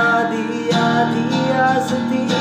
ஆதி ஆதி ஆசதி